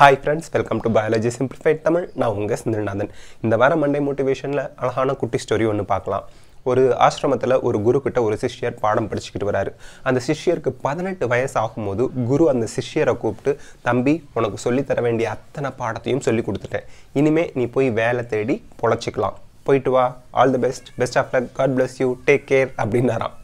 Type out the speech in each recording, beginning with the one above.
Hi friends welcome to biology simplified Tamil நான் உங்கள் சிந்திரநாதன் இந்த வார மண்டே மோட்டிவேஷனில் அழகான குட்டி ஸ்டோரி ஒன்று பார்க்கலாம். ஒரு ஆசிரமத்தில் ஒரு குரு கிட்ட ஒரு சிஷ்யர் பாடம் படிச்சுக்கிட்டு வராரு. அந்த சிஷ்யருக்கு பதினெட்டு வயசு ஆகும்போது குரு அந்த சிஷ்யரை கூப்பிட்டு தம்பி உனக்கு சொல்லித்தர வேண்டிய அத்தனை பாடத்தையும் சொல்லி கொடுத்துட்டேன். இனிமே நீ போய் வேலை தேடி பொழைச்சிக்கலாம். போயிட்டு வா. All the best best of luck god bless you take care அப்படின்னாராம்.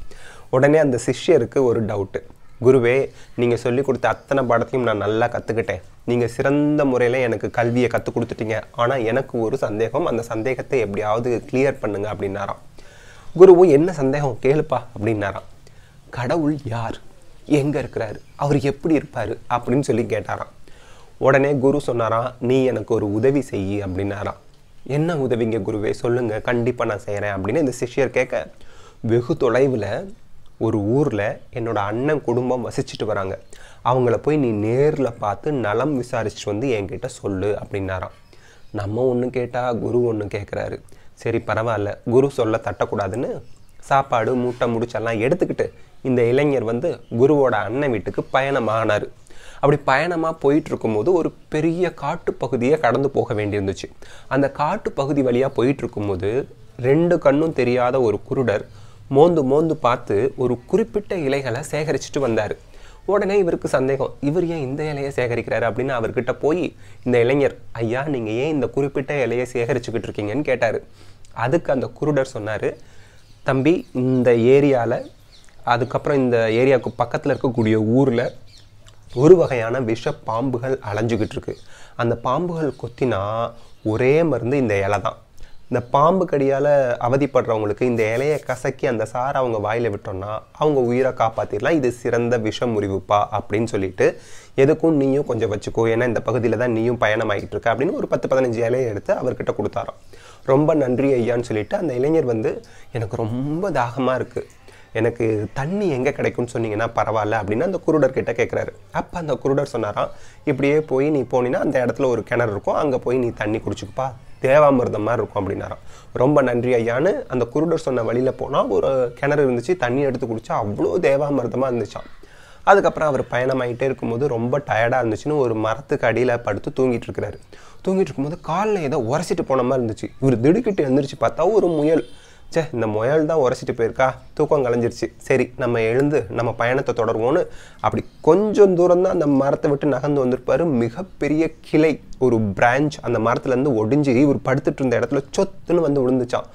உடனே அந்த சிஷ்யருக்கு ஒரு டவுட்டு குருவே நீங்கள் சொல்லி கொடுத்த அத்தனை பாடத்தையும் நான் நல்லா கற்றுக்கிட்டேன் நீங்கள் சிறந்த முறையில் எனக்கு கல்வியை கற்றுக் கொடுத்துட்டீங்க. ஆனால் எனக்கு ஒரு சந்தேகம். அந்த சந்தேகத்தை எப்படியாவது கிளியர் பண்ணுங்க அப்படின்னாராம். குருவும் என்ன சந்தேகம்? கேளுப்பா அப்படின்னாராம். கடவுள் யார்? எங்கே இருக்கிறாரு? அவர் எப்படி இருப்பார்? அப்படின்னு சொல்லி கேட்டாராம். உடனே குரு சொன்னாராம் நீ எனக்கு ஒரு உதவி செய் அப்படின்னாராம். என்ன உதவிங்க குருவே? சொல்லுங்கள் கண்டிப்பாக நான் செய்கிறேன் அப்படின்னு இந்த சிஷ்யர் கேட்க வெகு தொலைவில் ஒரு ஊரில் என்னோட அண்ணன் குடும்பம் வசிச்சுட்டு வராங்க. அவங்கள போய் நீ நேரில் பார்த்து நலம் விசாரிச்சுட்டு வந்து என்கிட்ட சொல்லு அப்படின்னாராம். நம்ம ஒன்று கேட்டால் குரு ஒன்று கேட்குறாரு சரி பரவாயில்ல. குரு சொல்ல தட்டக்கூடாதுன்னு சாப்பாடு மூட்டை முடிச்செல்லாம் எடுத்துக்கிட்டு இந்த இளைஞர் வந்து குருவோட அண்ணன் வீட்டுக்கு பயணமானார். அப்படி பயணமாக போயிட்டு இருக்கும்போது ஒரு பெரிய காட்டு பகுதியை கடந்து போக வேண்டியிருந்துச்சு. அந்த காட்டு பகுதி வழியாக போயிட்டு இருக்கும்போது ரெண்டு கண்ணும் தெரியாத ஒரு குருடர் மோந்து மோந்து பார்த்து ஒரு குறிப்பிட்ட இலைகளை சேகரிச்சுட்டு வந்தார். உடனே இவருக்கு சந்தேகம் இவர் ஏன் இந்த இலையை சேகரிக்கிறாரு? அப்படின்னு அவர்கிட்ட போய் இந்த இளைஞர் ஐயா நீங்கள் ஏன் இந்த குறிப்பிட்ட இலையை சேகரிச்சுக்கிட்டு இருக்கீங்கன்னு கேட்டார். அதுக்கு அந்த குருடர் சொன்னார் தம்பி இந்த ஏரியாவில் அதுக்கப்புறம் இந்த ஏரியாவுக்கு பக்கத்தில் இருக்கக்கூடிய ஊரில் ஒரு வகையான விஷ பாம்புகள் அலைஞ்சுக்கிட்டு இருக்கு. அந்த பாம்புகள் கொத்தினா ஒரே மருந்து இந்த இலை தான். இந்த பாம்பு கடியால் அவதிப்படுறவங்களுக்கு இந்த இலையை கசக்கி அந்த சாரை அவங்க வாயில் விட்டோம்னா அவங்க உயிரை காப்பாற்றிடலாம் இது சிறந்த விஷ முறிவுப்பா அப்படின்னு சொல்லிட்டு எதுக்கும் நீயும் கொஞ்சம் வச்சுக்கோ. ஏன்னா இந்த பகுதியில் தான் நீயும் பயணமாகிட்டு இருக்க அப்படின்னு ஒரு பத்து பதினஞ்சு இலையை எடுத்து அவர்கிட்ட கொடுத்தாராம். ரொம்ப நன்றி ஐயான்னு சொல்லிட்டு அந்த இளைஞர் வந்து எனக்கு ரொம்ப தாகமாக இருக்குது எனக்கு தண்ணி எங்கே கிடைக்கும்னு சொன்னீங்கன்னா பரவாயில்ல அப்படின்னு அந்த குருடர்கிட்ட கேட்குறாரு அப்போ அந்த குருடர் சொன்னாராம் இப்படியே போய் நீ போனீன்னா அந்த இடத்துல ஒரு கிணறு இருக்கும். அங்கே போய் நீ தண்ணி குடிச்சுக்குப்பா. தேவாமிரதம் மாதிரி இருக்கும் அப்படின்னாராம். ரொம்ப நன்றி ஐயான்னு அந்த குருடர் சொன்ன வழியில் போனால் ஒரு கிணறு இருந்துச்சு தண்ணி எடுத்து குடிச்சா அவ்வளோ தேவாமிர்தமாக இருந்துச்சான் அதுக்கப்புறம் அவர் பயணமாயிட்டே இருக்கும்போது ரொம்ப டயர்டாக இருந்துச்சுன்னு ஒரு மரத்துக்கு அடியில் படுத்து தூங்கிட்டு இருக்கிறாரு. தூங்கிட்டு இருக்கும்போது காலில் ஏதோ உரசிட்டு போன மாதிரி இருந்துச்சு. இவர் திடுக்கிட்டு எழுந்திரிச்சு பார்த்தா ஒரு முயல். சே இந்த முயல் தான் உரைச்சிட்டு போயிருக்கா? தூக்கம் கலைஞ்சிருச்சு. சரி நம்ம எழுந்து நம்ம பயணத்தை தொடருவோன்னு அப்படி கொஞ்சம் தூரம் தான் அந்த மரத்தை விட்டு நகர்ந்து வந்திருப்பாரு. மிகப்பெரிய கிளை ஒரு பிரான்ச் அந்த மரத்துலேருந்து ஒடிஞ்சு இவர் படுத்துட்டு இருந்த இடத்துல சொத்துன்னு வந்து விழுந்துச்சான்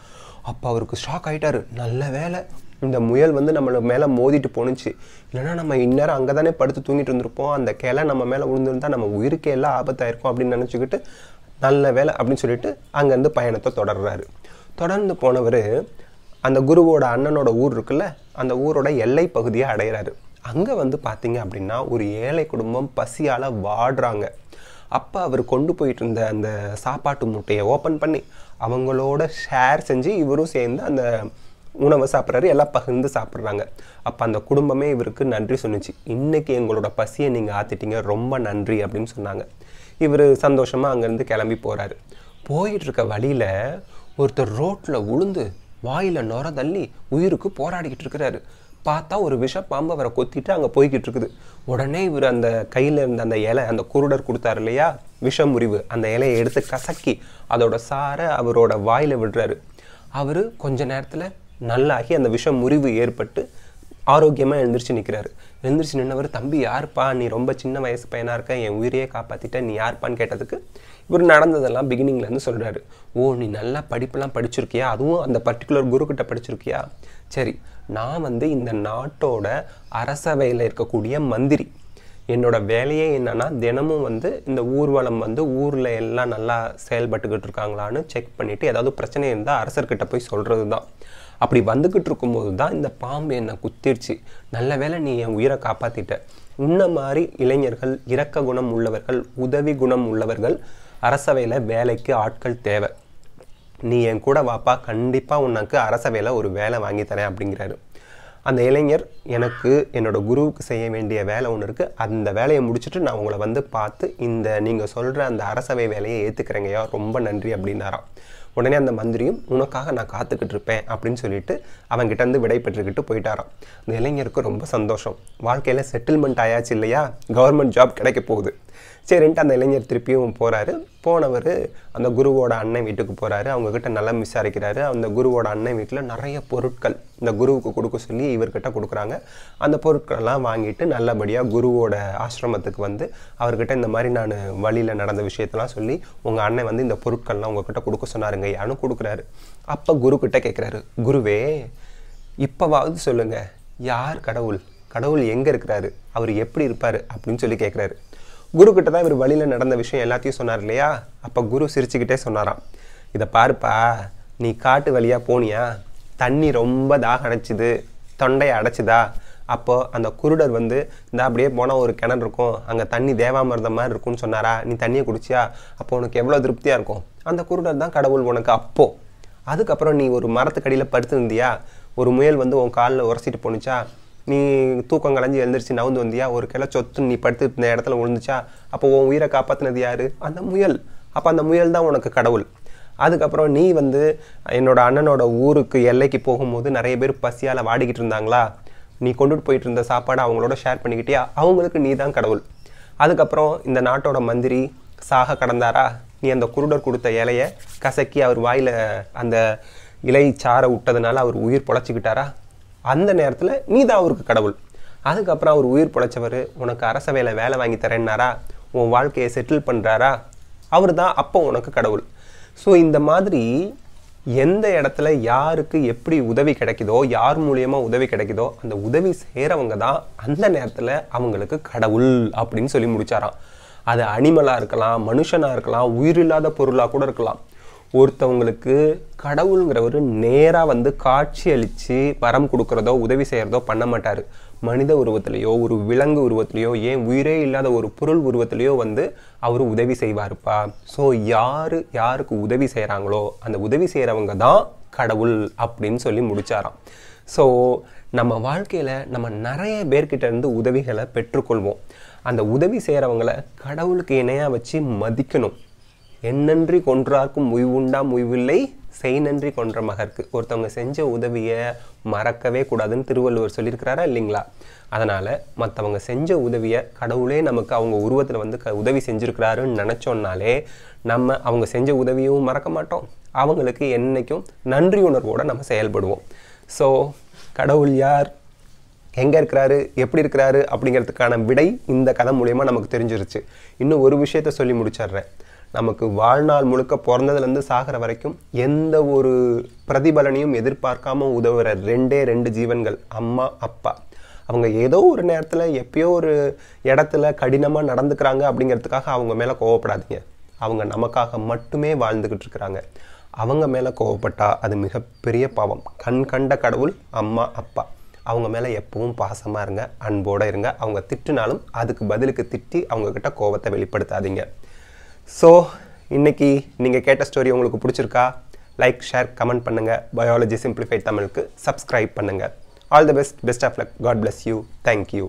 அப்போ அவருக்கு ஷாக் ஆயிட்டாரு. நல்ல வேலை இந்த முயல் வந்து நம்மளை மேலே மோதிட்டு போணுச்சு. இல்லைன்னா நம்ம இந்நேரம் அங்கே தானே படுத்து தூங்கிட்டு இருந்திருப்போம். அந்த கிளை நம்ம மேலே விழுந்திருந்தா நம்ம உயிருக்கே எல்லாம் ஆபத்தாயிருக்கும் அப்படின்னு நினச்சிக்கிட்டு நல்ல வேலை அப்படின்னு சொல்லிட்டு அங்கேருந்து பயணத்தை தொடர்றாரு. தொடர்ந்து போனவர் அந்த குருவோட அண்ணனோட ஊர் இருக்குல்ல அந்த ஊரோட எல்லை பகுதியை அடையிறாரு. அங்கே வந்து பார்த்தீங்க அப்படின்னா ஒரு ஏழை குடும்பம் பசியால் வாடுறாங்க. அப்போ அவர் கொண்டு போயிட்டு இருந்த அந்த சாப்பாட்டு மூட்டையை ஓப்பன் பண்ணி அவங்களோட ஷேர் செஞ்சு இவரும் சேர்ந்து அந்த உணவை சாப்பிட்றாரு எல்லாம் பகிர்ந்து சாப்பிட்றாங்க. அப்போ அந்த குடும்பமே இவருக்கு நன்றி சொன்னிச்சு. இன்றைக்கி எங்களோட பசியை நீங்கள் ஆற்றிட்டீங்க ரொம்ப நன்றி அப்படின்னு சொன்னாங்க. இவர் சந்தோஷமாக அங்கேருந்து கிளம்பி போகிறாரு போயிட்டுருக்க வழியில் ஒருத்தர் ரோட்டில் உளுந்து வாயில் நுர தள்ளி உயிருக்கு போராடிக்கிட்டு இருக்கிறாரு. பார்த்தா ஒரு விஷப்பாம்பு அவரை கொத்திட்டு அங்கே போய்கிட்டு இருக்குது. உடனே இவர் அந்த கையில் இருந்த அந்த இலை அந்த குருடர் கொடுத்தாரு இல்லையா? விஷமுறிவு. அந்த இலையை எடுத்து கசக்கி அதோட சாரை அவரோட வாயில் விடுறாரு. அவர் கொஞ்ச நேரத்தில் நல்லாகி அந்த விஷம் முறிவு ஏற்பட்டு ஆரோக்கியமாக எழுந்திரிச்சு நிற்கிறாரு எழுந்திரிச்சு நின்னவர் தம்பி யாருப்பா? நீ ரொம்ப சின்ன வயசு பையனாக இருக்க. என் உயிரையே காப்பாற்றிட்ட நீ யாருப்பான்னு கேட்டதுக்கு இவர் நடந்ததெல்லாம் பிகினிங்லேருந்து சொல்கிறாரு ஓ நீ நல்லா படிப்பெல்லாம் படிச்சிருக்கியா? அதுவும் அந்த பர்டிகுலர் குருக்கிட்ட படிச்சிருக்கியா? சரி நான் வந்து இந்த நாட்டோட அரசவையில் இருக்கக்கூடிய மந்திரி. என்னோட வேலையே என்னென்னா தினமும் வந்து இந்த ஊர்வலம் வந்து ஊரில் எல்லாம் நல்லா செயல்பட்டுக்கிட்டு இருக்காங்களான்னு செக் பண்ணிவிட்டு ஏதாவது பிரச்சனை இருந்தால் அரசர்கிட்ட போய் சொல்கிறது தான் அப்படி வந்துக்கிட்டு இருக்கும்போது தான் இந்த பாம்பு என்னை குத்திருச்சு. நல்ல வேளை நீ என் உயிரை காப்பாற்றிட்ட உன்ன மாதிரி இளைஞர்கள் இரக்க குணம் உள்ளவர்கள் உதவி குணம் உள்ளவர்கள் அரசவையில் வேலைக்கு ஆட்கள் தேவை. நீ என் கூட வாப்பா கண்டிப்பாக உனக்கு அரசவையில் ஒரு வேலை வாங்கி தரேன் அப்படிங்கிறாரு. அந்த இளைஞர் எனக்கு என்னோடய குருவுக்கு செய்ய வேண்டிய வேலை ஒன்று இருக்குது அந்த வேலையை முடிச்சுட்டு நான் உங்களை வந்து பார்த்து இந்த நீங்கள் சொல்கிற அந்த அரசவை வேலையை ஏற்றுக்கிறேங்கய்யா ரொம்ப நன்றி அப்படின்னாராம். உடனே அந்த மந்திரியும் உனக்காக நான் காத்துக்கிட்டு இருப்பேன் அப்படின்னு சொல்லிட்டு அவன்கிட்ட இருந்து விடை பெற்றுக்கிட்டு போயிட்டாராம். அந்த இளைஞருக்கு ரொம்ப சந்தோஷம். வாழ்க்கையில் செட்டில்மெண்ட் ஆயாச்சு இல்லையா? கவர்மெண்ட் ஜாப் கிடைக்க போகுது. சரின்ட்டு அந்த இளைஞர் திருப்பியும் போகிறாரு போனவர் அந்த குருவோட அண்ணன் வீட்டுக்கு போகிறாரு அவங்கக்கிட்ட நல்லா விசாரிக்கிறாரு. அந்த குருவோட அண்ணன் வீட்டில் நிறைய பொருட்கள் இந்த குருவுக்கு கொடுக்க சொல்லி இவர்கிட்ட கொடுக்குறாங்க. அந்த பொருட்களெல்லாம் வாங்கிட்டு நல்லபடியாக குருவோட ஆசிரமத்துக்கு வந்து அவர்கிட்ட இந்த மாதிரி நான் வழியில் நடந்த விஷயத்தெல்லாம் சொல்லி உங்கள் அண்ணன் வந்து இந்த பொருட்கள்லாம் உங்ககிட்ட கொடுக்க சொன்னாருங்க யாரும் கொடுக்குறாரு. அப்போ குருக்கிட்ட கேட்குறாரு குருவே இப்போவாவது சொல்லுங்கள் யார் கடவுள்? கடவுள் எங்கே இருக்கிறாரு? அவர் எப்படி இருப்பார்? அப்படின்னு சொல்லி கேட்குறாரு குரு கிட்ட தான் இவர் வழியில் நடந்த விஷயம் எல்லாத்தையும் சொன்னார் இல்லையா? அப்போ குரு சிரிச்சுக்கிட்டே சொன்னாராம். இதை பாருப்பா நீ காட்டு வழியாக போனியா? தண்ணி ரொம்ப தாக அடைச்சிது தொண்டையை அடைச்சிதா? அப்போது அந்த குருடர் வந்து இந்த அப்படியே போனால் ஒரு கிணறு இருக்கும் அங்கே தண்ணி தேவாமிர்தம் மாதிரி இருக்கும்னு சொன்னாரா? நீ தண்ணியை குடிச்சியா? அப்போ உனக்கு எவ்வளோ திருப்தியாக இருக்கும்? அந்த குருடர் தான் கடவுள் உனக்கு அப்போது அதுக்கப்புறம் நீ ஒரு மரத்துக்கடியில் படுத்திருந்தியா? ஒரு முயல் வந்து உன் காலில் உரசிட்டு போணுச்சா? நீ தூக்கம் கலைஞ்சி எழுந்திரிச்சு நவுந்து வந்தியா? ஒரு கிளை சொத்து நீ படுத்து இந்த இடத்துல விழுந்துச்சா அப்போ உன் உயிரை காப்பாற்றினது யாரு? அந்த முயல். அப்போ அந்த முயல் தான் உனக்கு கடவுள். அதுக்கப்புறம் நீ வந்து என்னோடய அண்ணனோட ஊருக்கு எல்லைக்கு போகும்போது நிறைய பேர் பசியால் வாடிக்கிட்டு இருந்தாங்களா? நீ கொண்டுட்டு போயிட்டு இருந்த சாப்பாடை அவங்களோட ஷேர் பண்ணிக்கிட்டியா? அவங்களுக்கு நீ தான் கடவுள். அதுக்கப்புறம் இந்த நாட்டோட மந்திரி சாக கடந்தாரா? நீ அந்த குருடர் கொடுத்த இலையை கசக்கி அவர் வாயில் அந்த இலை சாரை விட்டதுனால அவர் உயிர் பொழைச்சிக்கிட்டாரா? அந்த நேரத்தில் நீ தான் அவருக்கு கடவுள். அதுக்கப்புறம் அவர் உயிர் பிழைச்சவர் உனக்கு அரச வேலை வேலை வாங்கி தரேன்னாரா? உன் வாழ்க்கையை செட்டில் பண்ணுறாரா அவர் தான் அப்போ உனக்கு கடவுள். ஸோ இந்த மாதிரி எந்த இடத்துல யாருக்கு எப்படி உதவி கிடைக்குதோ யார் மூலியமாக உதவி கிடைக்குதோ அந்த உதவி செய்கிறவங்க தான் அந்த நேரத்தில் அவங்களுக்கு கடவுள் அப்படின்னு சொல்லி முடிச்சாராம். அது அனிமலாக இருக்கலாம் மனுஷனாக இருக்கலாம் உயிரில்லாத பொருளாக கூட இருக்கலாம். ஒருத்தவங்களுக்கு கடவுளுங்கிறவர் நேராக வந்து காட்சி அளித்து வரம் கொடுக்குறதோ உதவி செய்கிறதோ பண்ண மாட்டார். மனித உருவத்திலேயோ ஒரு விலங்கு உருவத்திலையோ ஏன் உயிரே இல்லாத ஒரு பொருள் உருவத்திலேயோ வந்து அவர் உதவி செய்வார்ப்பா. ஸோ யார் யாருக்கு உதவி செய்கிறாங்களோ அந்த உதவி செய்கிறவங்க தான் கடவுள் அப்படின்னு சொல்லி முடித்தாராம் ஸோ நம்ம வாழ்க்கையில் நம்ம நிறைய பேர்கிட்ட இருந்து உதவிகளை பெற்றுக்கொள்வோம். அந்த உதவி செய்கிறவங்களை கடவுளுக்கு இணையாக வச்சு மதிக்கணும். என்னன்றி கொன்றார்க்கும் உய்வுண்டாம் முய்வில்லை செய் நன்றி கொன்ற மகருக்கு ஒருத்தவங்க செஞ்ச உதவியை மறக்கவே கூடாதுன்னு திருவள்ளுவர் சொல்லியிருக்கிறாரா இல்லைங்களா? அதனால் மற்றவங்க செஞ்ச உதவியை கடவுளே நமக்கு அவங்க உருவத்தில் வந்து க உதவி செஞ்சுருக்கிறாருன்னு நினச்சோன்னாலே நம்ம அவங்க செஞ்ச உதவியும் மறக்க மாட்டோம். அவங்களுக்கு என்றைக்கும் நன்றி உணர்வோடு நம்ம செயல்படுவோம். ஸோ கடவுள் யார்? எங்கே இருக்கிறாரு? எப்படி இருக்கிறாரு? அப்படிங்கிறதுக்கான விடை இந்த கதை மூலயமா நமக்கு தெரிஞ்சிருச்சு. இன்னும் ஒரு விஷயத்த சொல்லி முடிச்சிடுறேன். நமக்கு வாழ்நாள் முழுக்க பிறந்ததுலேருந்து சாகிற வரைக்கும் எந்த ஒரு பிரதிபலனையும் எதிர்பார்க்காம உதவுற ரெண்டே ரெண்டு ஜீவன்கள் அம்மா அப்பா. அவங்க ஏதோ ஒரு நேரத்தில் எப்பயோ ஒரு இடத்துல கடினமாக நடந்துக்கிறாங்க அப்படிங்கிறதுக்காக அவங்க மேலே கோவப்படாதீங்க. அவங்க நமக்காக மட்டுமே வாழ்ந்துக்கிட்டு இருக்கிறாங்க. அவங்க மேலே கோவப்பட்டால் அது மிகப்பெரிய பாவம். கண் கண்ட கடவுள் அம்மா அப்பா. அவங்க மேலே எப்பவும் பாசமாக இருங்க அன்போடு இருங்க. அவங்க திட்டுனாலும் அதுக்கு பதிலுக்கு திட்டி அவங்கக்கிட்ட கோவத்தை வெளிப்படுத்தாதீங்க. ஸோ இன்றைக்கி நீங்கள் கேட்ட ஸ்டோரி உங்களுக்கு பிடிச்சிருக்கா? லைக் ஷேர் கமெண்ட் பண்ணுங்கள் பயாலஜி சிம்பிளிஃபைட் தமிழுக்கு சப்ஸ்கிரைப் பண்ணுங்கள் all the best best of luck god bless you thank you